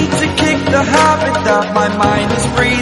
need to kick the habit that my mind is free